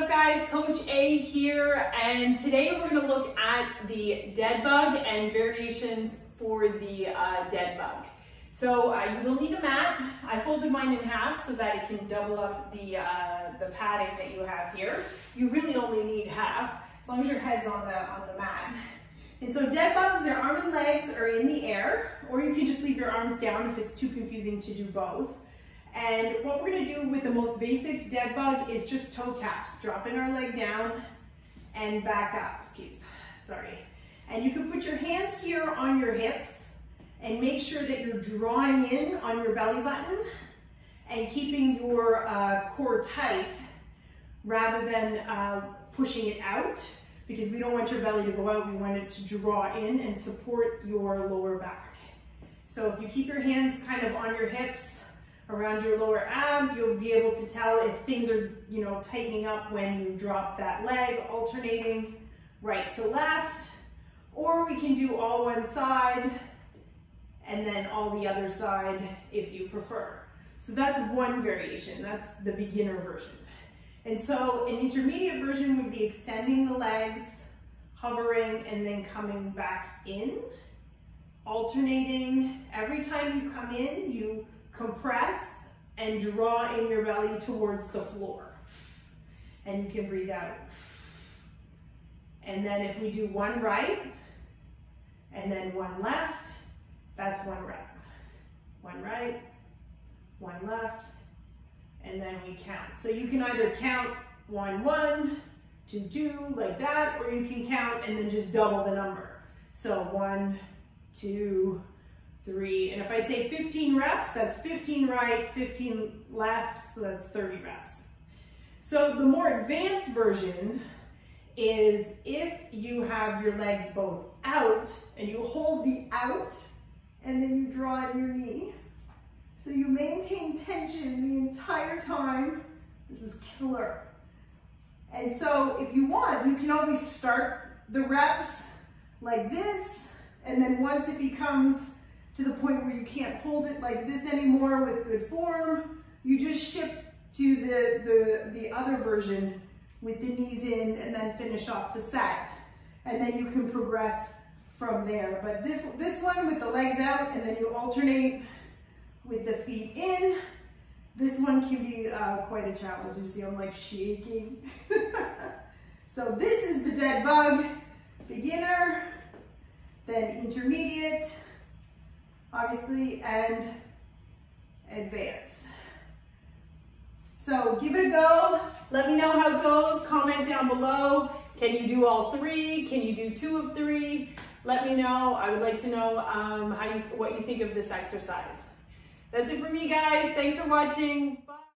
up guys? Coach A here and today we're going to look at the dead bug and variations for the uh, dead bug. So uh, you will need a mat. I folded mine in half so that it can double up the, uh, the padding that you have here. You really only need half as long as your head's on the, on the mat. And so dead bugs, their arm and legs are in the air or you can just leave your arms down if it's too confusing to do both. And what we're gonna do with the most basic dead bug is just toe taps, dropping our leg down and back up, excuse, sorry. And you can put your hands here on your hips and make sure that you're drawing in on your belly button and keeping your uh, core tight rather than uh, pushing it out because we don't want your belly to go out, we want it to draw in and support your lower back. So if you keep your hands kind of on your hips, around your lower abs. You'll be able to tell if things are, you know, tightening up when you drop that leg, alternating right to left. Or we can do all one side and then all the other side if you prefer. So that's one variation. That's the beginner version. And so an intermediate version would be extending the legs, hovering, and then coming back in, alternating. Every time you come in, you compress and draw in your belly towards the floor. And you can breathe out. And then if we do one right and then one left, that's one rep. One right, one left, and then we count. So you can either count one, one, two, two, like that, or you can count and then just double the number. So one, two, three, and if I say 15 reps, that's 15 right, 15 left, so that's 30 reps. So the more advanced version is if you have your legs both out and you hold the out and then you draw in your knee. So you maintain tension the entire time. This is killer. And so if you want, you can always start the reps like this. And then once it becomes to the point where you can't hold it like this anymore with good form. You just shift to the, the, the other version with the knees in and then finish off the set. And then you can progress from there. But this, this one with the legs out and then you alternate with the feet in. This one can be uh, quite a challenge. You see I'm like shaking. so this is the dead bug, beginner, then intermediate, obviously, and advance. So give it a go. Let me know how it goes. Comment down below. Can you do all three? Can you do two of three? Let me know. I would like to know um, how you, what you think of this exercise. That's it for me, guys. Thanks for watching. Bye.